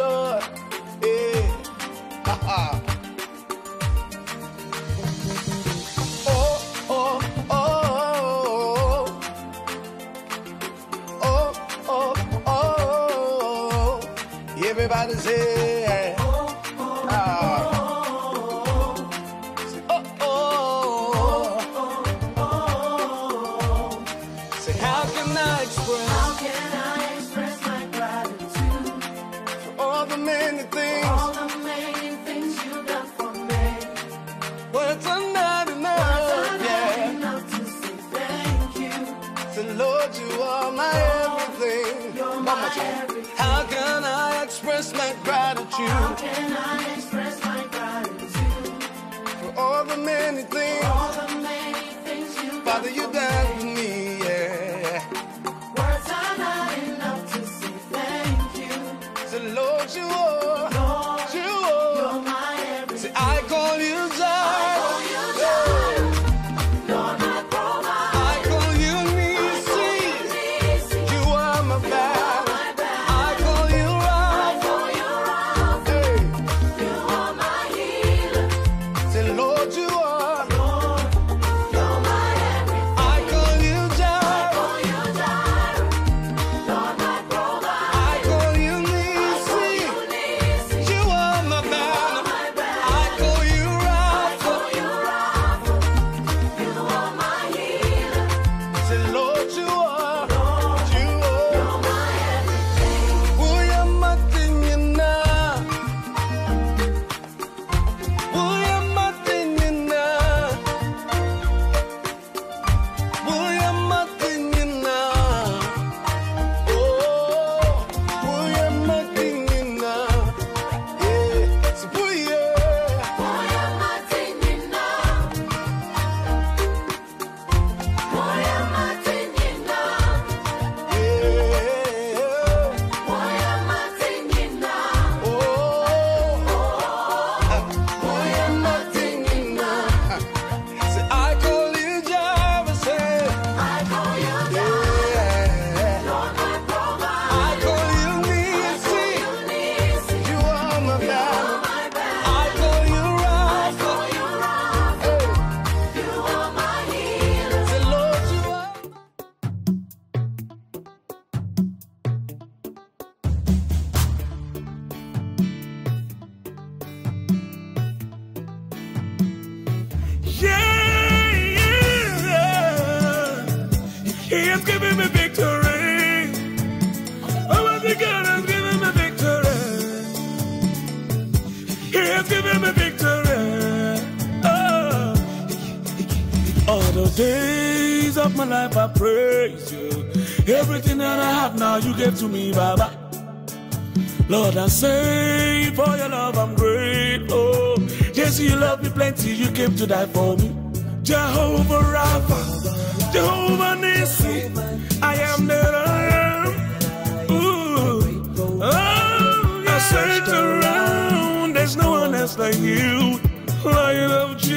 Lord. Yeah. oh Everybody's oh, oh. oh, oh and Lord, you are my everything. You're my everything. How can I express my gratitude? He has given me victory. Oh, Almighty God has given me victory. He has given me victory. Oh. All the days of my life I praise you. Everything that I have now you gave to me, Baba. Lord, I say for your love I'm grateful. Oh, yes, you love me plenty, you came to die for me. Jehovah Rapha. Jehovah Nissi, I am that I am. Ooh, oh, I search around, there's no one else like you, Lion of Judah.